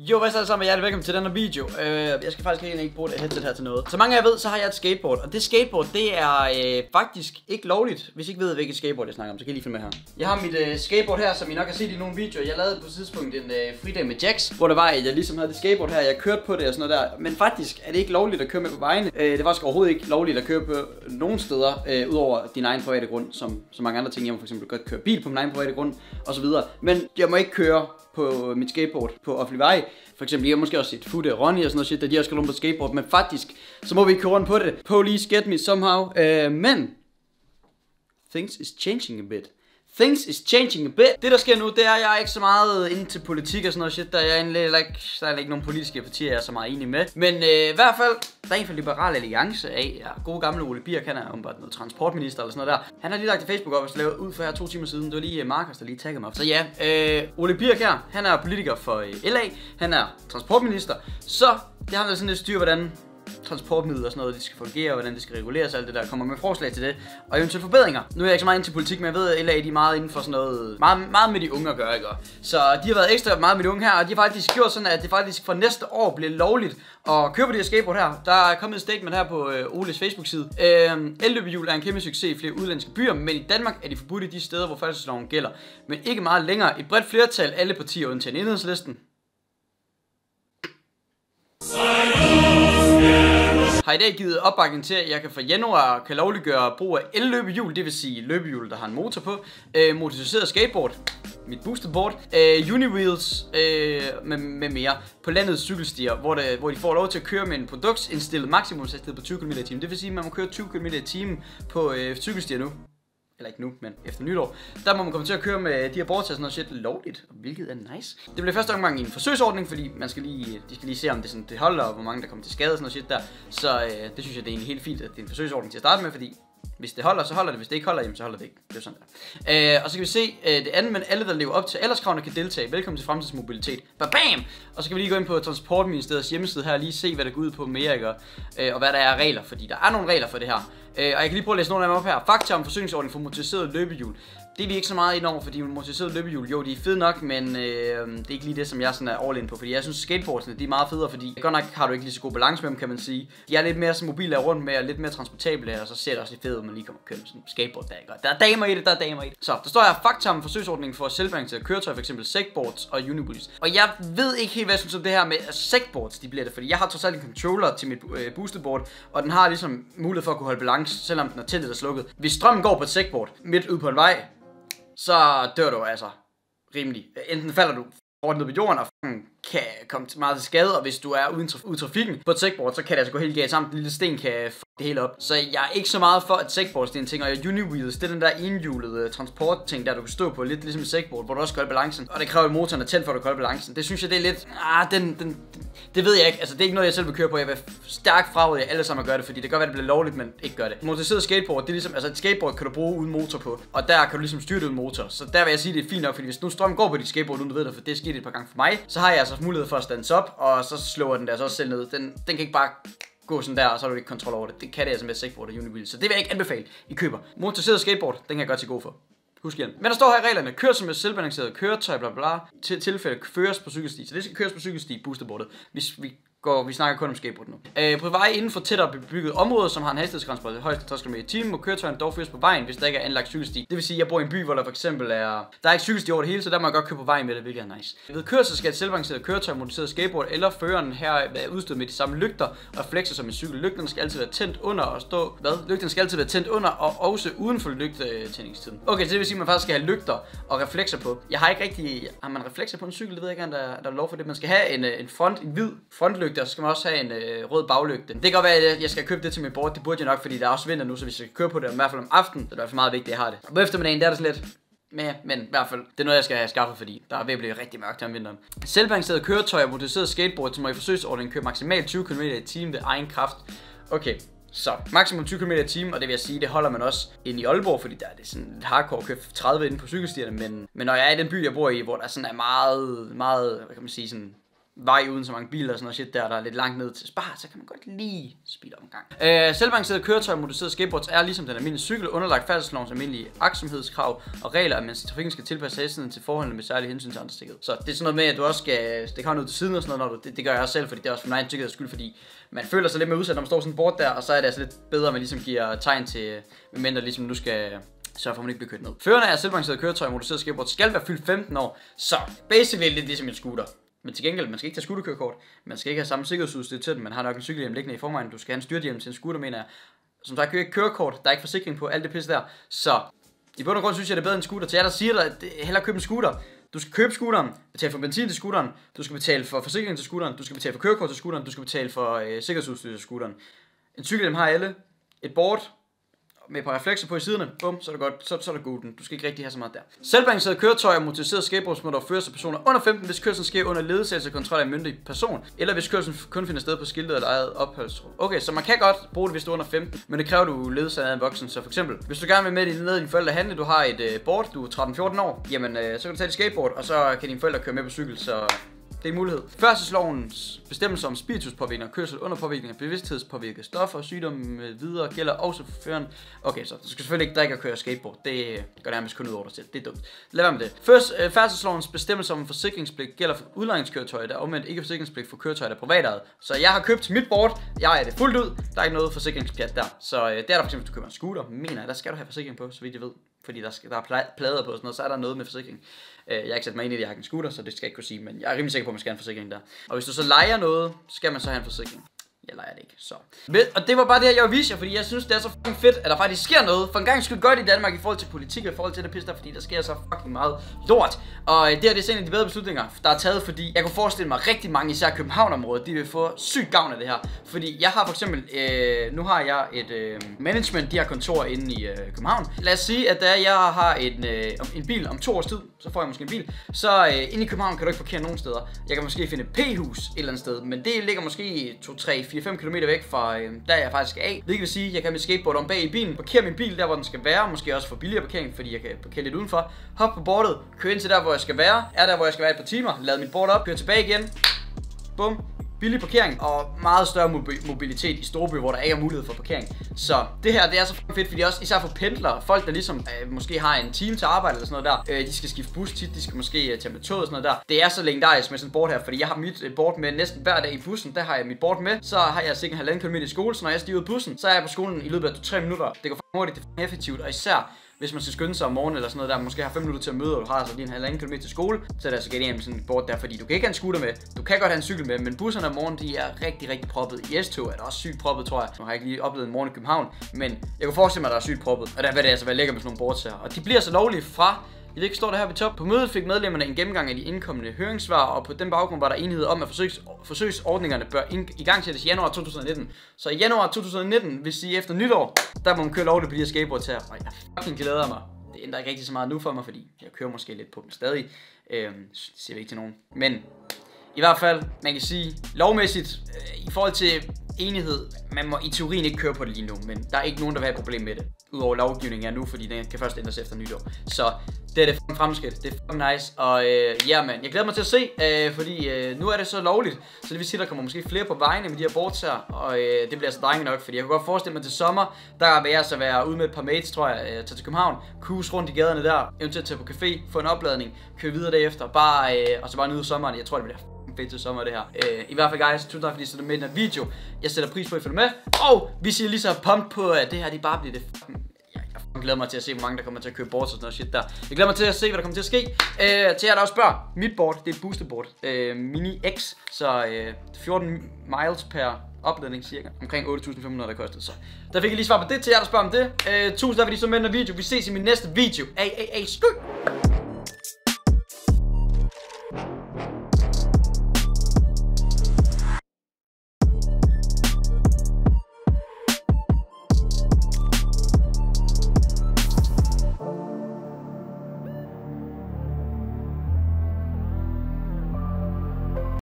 Jo, hvad så alle sammen, hjertelig velkommen til den her video. Uh, jeg skal faktisk egentlig ikke bruge det headset her til noget. Så mange af jer ved, så har jeg et skateboard, og det skateboard, det er uh, faktisk ikke lovligt. Hvis I ikke ved, hvilket skateboard jeg snakker om, så kan I lige finde med her. Jeg har mit uh, skateboard her, som I nok har set i nogle videoer. Jeg lavede på et tidspunkt en uh, fridag med Jax, hvor der var, at jeg ligesom havde det skateboard her, jeg kørte på det og sådan noget der. Men faktisk er det ikke lovligt at køre med på vejene. Uh, det var faktisk overhovedet ikke lovligt at køre på nogen steder, uh, udover din egen private grund, som så mange andre ting. Jeg må for eksempel godt køre bil på min egen private grund, og så videre. Men jeg må ikke køre på mit skateboard på offentlig vej. For eksempel, jeg har måske også set Futte og Ronny og sådan noget shit, da de også skal rundt på skateboard. Men faktisk, så må vi ikke køre rundt på det. Police get me somehow. Uh, men, things is changing a bit. Things is changing a bit. Det der sker nu, det er, at jeg er ikke så meget øh, inde til politik og sådan noget shit. Der er egentlig ikke, der er ikke nogen politiske partier, jeg er så meget enig med. Men øh, i hvert fald, der er en fra Liberal Alliance af, ja, gode gamle Ole Birk, han er bare noget transportminister eller sådan noget der. Han har lige lagt til Facebook op og lavet ud for her to timer siden. Det var lige uh, Markus, der lige taggede mig. Så ja, øh, Ole Birk her, han er politiker for øh, LA. Han er transportminister. Så det har været altså sådan lidt styr, hvordan transportmidler og sådan noget, de skal fungere, og hvordan det skal reguleres og alt det der, kommer med forslag til det, og eventuelt forbedringer. Nu er jeg ikke så meget ind til politik, men jeg ved, at LA de er meget inden for sådan noget, meget, meget med de unge at gøre, ikke? Så de har været ekstra meget med de unge her, og de har faktisk gjort sådan, at det faktisk fra næste år bliver lovligt at købe de det her skateboard her. Der er kommet et statement her på øh, Oles Facebook-side. Øh, elløbehjul er en kæmpe succes i flere udlandske byer, men i Danmark er de forbudt i de steder, hvor færdselsloven gælder. Men ikke meget længere. Et bredt flertal, alle partier undtagen enhedslisten, har i dag givet opbakning til, at jeg kan fra januar kan lovliggøre brug af el-løbehjul, det vil sige løbehjul, der har en motor på, øh, motoriseret skateboard, mit boosterboard, øh, uniwheels øh, med, med mere på landets cykelstier, hvor, det, hvor de får lov til at køre med en produktsindstillet maksimumshastighed på 20 km i timen. Det vil sige, at man må køre 20 km i timen på øh, cykelstier nu eller ikke nu, men efter nytår, der må man komme til at køre med de her boards og sådan noget shit lovligt, hvilket er nice. Det bliver første omgang i en forsøgsordning, fordi man skal lige, de skal lige se, om det, sådan, det holder, og hvor mange der kommer til skade og sådan noget shit der. Så øh, det synes jeg, det er egentlig helt fint, at det er en forsøgsordning til at starte med, fordi hvis det holder, så holder det. Hvis det ikke holder, jamen, så holder det ikke. Det er sådan der. Øh, og så kan vi se øh, det andet, men alle, der lever op til alderskravene, kan deltage. Velkommen til fremtidsmobilitet. Bam! Og så kan vi lige gå ind på Transportministeriets hjemmeside her og lige se, hvad der går ud på mere, ikke? Øh, og hvad der er regler, fordi der er nogle regler for det her. Øh, og jeg kan lige prøve at læse nogle af dem op her. Fakta om forsyningsordning for motoriserede løbehjul. Det er vi ikke så meget ind over, fordi motoriserede løbehjul, jo, de er fede nok, men øh, det er ikke lige det, som jeg sådan er all in på. Fordi jeg synes, skateboardsene, de er meget federe, fordi godt nok har du ikke lige så god balance med dem, kan man sige. De er lidt mere så mobile og rundt med, og lidt mere transportable, og så ser det også lidt fedt ud, man lige kommer og kører sådan en skateboard der, ikke? Der er damer i det, der er damer i det. Så, der står her fakta om forsøgsordningen for selvbalancerede køretøjer, f.eks. segboards og unibodies. Og jeg ved ikke helt, hvad jeg synes om det her med segboards, de bliver det, fordi jeg har trods alt en controller til mit øh, boosterboard, og den har ligesom mulighed for at kunne holde balance, selvom den er tændt eller slukket. Hvis strømmen går på et segboard midt ud på en vej, så dør du altså rimelig. Enten falder du hårdt ned på jorden og kan komme til meget til skade, og hvis du er uden, ude trafikken på et segboard, så kan det altså gå helt galt sammen. En lille sten kan det hele op. Så jeg er ikke så meget for, at segboards det er en ting, og uniwheels, det er den der enhjulede øh, transportting, der du kan stå på, lidt ligesom segboard, hvor du også kan holde balancen. Og det kræver, at motoren er tændt for, at du kan holde balancen. Det synes jeg, det er lidt, ah, den, den, det ved jeg ikke. Altså, det er ikke noget, jeg selv vil køre på. Jeg vil stærkt fraråde jer alle sammen at gøre det, fordi det kan godt være, det bliver lovligt, men ikke gør det. Motoriseret skateboard, det er ligesom, altså et skateboard kan du bruge uden motor på, og der kan du ligesom styre det uden motor. Så der vil jeg sige, det er fint nok, fordi hvis nu strøm går på dit skateboard, uden du ved det, for det er sket et par gange for mig, så har jeg altså mulighed for at stands op, og så slår den der så også selv ned. Den, den kan ikke bare gå sådan der, og så har du ikke kontrol over det. Det kan det altså med segboard og Unibil, Så det vil jeg ikke anbefale, I køber. Motoriseret skateboard, den kan jeg godt til god for. Husk igen. Men der står her i reglerne, kørsel med selvbalanceret køretøj, bla bla, til tilfælde føres på cykelsti. Så det skal køres på cykelsti, boosterboardet. Hvis vi går, vi snakker kun om skateboard nu. Øh, på vej inden for tættere bebygget område, som har en hastighedsgrænse på højst 60 km i timen, må køretøjen dog fyres på vejen, hvis der ikke er anlagt cykelsti. Det vil sige, at jeg bor i en by, hvor der for eksempel er... Der er ikke cykelsti over det hele, så der må jeg godt køre på vejen med det, hvilket er nice. Ved kørsel skal et selvbalanceret køretøj, monteret skateboard eller føreren her være udstyret med de samme lygter og reflekser som en cykel. Lygterne skal altid være tændt under og stå... Hvad? Lygterne skal altid være tændt under og også uden for lygtetændingstiden. Okay, så det vil sige, at man faktisk skal have lygter og reflekser på. Jeg har ikke rigtig... Har man reflekser på en cykel? Det ved jeg ikke, om der, der er lov for det. Man skal have en, øh, en front, en hvid frontlygte, og så skal man også have en øh, rød baglygte. Det kan godt være, at jeg skal købe det til mit board. Det burde jeg nok, fordi der er også vinter nu, så hvis jeg skal køre på det, i hvert fald om aftenen, så er det i hvert fald meget vigtigt, at jeg har det. Og på eftermiddagen, der er det sådan lidt, men, men i hvert fald, det er noget, jeg skal have skaffet, fordi der er ved at blive rigtig mørkt her om vinteren. Selvbalanceret køretøj og motoriseret skateboard, som må i forsøgsordningen køre maksimalt 20 km i timen ved egen kraft. Okay, så maksimum 20 km i timen, og det vil jeg sige, det holder man også ind i Aalborg, fordi der er det sådan lidt hardcore at køre 30 inde på cykelstierne, men, men når jeg er i den by, jeg bor i, hvor der sådan er meget, meget, hvad kan man sige, sådan vej uden så mange biler og sådan noget shit der, der er lidt langt ned til Spar, så kan man godt lige speede op en gang. Øh, selvbalanceret køretøj og motoriserede skateboards er ligesom den almindelige cykel underlagt færdselslovens almindelige aksomhedskrav og regler, at mens trafikken skal tilpasse hastigheden til forholdene med særlig hensyn til andre sikkerhed. Så det er sådan noget med, at du også skal stikke hånden ud til siden og sådan noget, når du, det, det gør jeg også selv, fordi det er også for mig en sikkerheds skyld, fordi man føler sig lidt mere udsat, når man står sådan bort der, og så er det altså lidt bedre, at man ligesom giver tegn til, medmindre ligesom nu skal så får man ikke blive kørt ned. Førerne af selvbalanceret køretøj og motoriseret skateboard skal være fyldt 15 år, så basically lidt ligesom en scooter. Men til gengæld, man skal ikke tage scooterkørekort. Man skal ikke have samme sikkerhedsudstyr til den. Man har nok en cykelhjelm liggende i forvejen. Du skal have en styrthjelm til en scooter, mener jeg. Som sagt, ikke kørekort. Der er ikke forsikring på alt det pisse der. Så i bund og grund synes jeg, det er bedre end en scooter. Til jer, der siger dig, at hellere købe en scooter. Du skal købe scooteren, betale for benzin til scooteren, du skal betale for forsikring til scooteren, du skal betale for kørekort til scooteren, du skal betale for øh, sikkerhedsudstyr til scooteren. En cykelhjelm har alle. Et board, med på reflekser på i siderne, bum, så er det godt, så, så er det gooden. Du skal ikke rigtig have så meget der. Selvbalanceret køretøj og motoriseret skateboards må dog føres af personer under 15, hvis kørslen sker under ledsagelse og kontrol af en myndig person, eller hvis kørslen kun finder sted på skiltet eller eget opholdsrum. Okay, så man kan godt bruge det, hvis du er under 15, men det kræver, du ledsager af en voksen. Så for eksempel, hvis du gerne vil med din ned dine forældre handle, du har et øh, board, du er 13-14 år, jamen øh, så kan du tage dit skateboard, og så kan dine forældre køre med på cykel, så det er en mulighed. Færdselslovens bestemmelser om spirituspåvirkning og kørsel under påvirkning af bevidsthedspåvirket stoffer, sygdomme med øh, videre gælder også for føreren. Okay, så du skal selvfølgelig ikke drikke og køre skateboard. Det øh, gør nærmest kun ud over dig selv. Det er dumt. Lad være med det. Først, øh, færdselslovens bestemmelser om forsikringspligt gælder for udlejningskøretøjer, der er omvendt ikke forsikringspligt for køretøjer, der er privatejet. Så jeg har købt mit board. Jeg er det fuldt ud. Der er ikke noget forsikringspjat der. Så øh, det er der for eksempel, hvis du køber en scooter, mener jeg, der skal du have forsikring på, så vidt jeg ved fordi der, skal, der er plader på og sådan noget, så er der noget med forsikring. Øh, jeg har ikke sat mig ind i det, jeg har en scooter, så det skal jeg ikke kunne sige, men jeg er rimelig sikker på, at man skal have en forsikring der. Og hvis du så leger noget, skal man så have en forsikring jeg leger det ikke, så. Og det var bare det jeg ville vise jer, fordi jeg synes, det er så fucking fedt, at der faktisk sker noget. For en gang skulle godt i Danmark i forhold til politik og i forhold til det pisse der, fordi der sker så fucking meget lort. Og øh, det her, det er en af de bedre beslutninger, der er taget, fordi jeg kunne forestille mig rigtig mange, især København-området, de vil få sygt gavn af det her. Fordi jeg har for eksempel, øh, nu har jeg et øh, management, de har kontor inde i øh, København. Lad os sige, at da jeg har en, øh, en bil om to års tid, så får jeg måske en bil, så øh, inde i København kan du ikke parkere nogen steder. Jeg kan måske finde et P-hus et eller andet sted, men det ligger måske 2, 3, 4, 4-5 km væk fra øh, der jeg faktisk er af. Det vil sige, at jeg kan med skateboard om bag i bilen, parkere min bil der, hvor den skal være, måske også få billigere parkering, fordi jeg kan parkere lidt udenfor. Hop på bordet, køre ind til der, hvor jeg skal være, er der, hvor jeg skal være et par timer, lad mit board op, køre tilbage igen, bum, billig parkering og meget større mobilitet i Storby, hvor der ikke er mulighed for parkering. Så det her, det er så fedt, fordi også især for pendlere, folk der ligesom øh, måske har en time til arbejde eller sådan noget der, øh, de skal skifte bus tit, de skal måske øh, tage med toget og sådan noget der. Det er så legendarisk med sådan et board her, fordi jeg har mit øh, board med næsten hver dag i bussen, der har jeg mit board med, så har jeg sikkert halvanden kilometer i skole, så når jeg stiger ud af bussen, så er jeg på skolen i løbet af 3 minutter. Det går hurtigt, det er effektivt, og især hvis man skal skynde sig om morgenen eller sådan noget der, måske har 5 minutter til at møde, og du har altså lige en halvanden kilometer til skole, så er det altså genialt med sådan et board der, fordi du kan ikke have en scooter med, du kan godt have en cykel med, men busserne om morgenen, de er rigtig, rigtig proppet. I S-tog er der også sygt proppet, tror jeg. Nu har jeg ikke lige oplevet en morgen i København, men jeg kunne forestille mig, at der er sygt proppet, og der vil det altså være lækker med sådan nogle boards her. Og de bliver så lovlige fra i det står der her ved top. På mødet fik medlemmerne en gennemgang af de indkommende høringssvar, og på den baggrund var der enighed om, at forsøgs, forsøgsordningerne bør i gang sættes i januar 2019. Så i januar 2019, hvis I efter nytår, der må man køre lovligt på de her skateboards her. Og jeg fucking glæder mig det ændrer ikke rigtig så meget nu for mig, fordi jeg kører måske lidt på dem stadig. Øhm, det siger vi ikke til nogen. Men i hvert fald, man kan sige, lovmæssigt, øh, i forhold til enighed, man må i teorien ikke køre på det lige nu, men der er ikke nogen, der vil have et problem med det. Udover lovgivningen er nu, fordi den kan først ændres efter nytår. Så det er det fucking fremskridt. Det er fucking nice. Og øh, ja, man, jeg glæder mig til at se, øh, fordi øh, nu er det så lovligt. Så det vil sige, at der kommer måske flere på vejene med de her boards her. Og øh, det bliver altså drenge nok, fordi jeg kan godt forestille mig til sommer, der vil jeg så være ude med et par mates, tror jeg, øh, tage til København, cruise rundt i gaderne der, eventuelt tage på café, få en opladning, køre videre derefter, bare, øh, og så bare nyde sommeren. Jeg tror, det bliver fedt til sommer det her. Øh, I hvert fald guys, tusind tak fordi I så med i den her video. Jeg sætter pris på, at I følger med. Og vi siger lige så pump på, at det her det bare bliver det fucking jeg glæder mig til at se, hvor mange der kommer til at købe boards og sådan noget shit der. Jeg glæder mig til at se, hvad der kommer til at ske. Øh, til jer, der også spørger. Mit board, det er et boosterboard. Øh, Mini X, så øh, 14 miles per opladning cirka. Omkring 8.500 der kostede. Så der fik jeg lige svar på det til jer, der spørger om det. Øh, tusind tak, fordi I så med den video. Vi ses i min næste video. Ay, ay, ay, skyld!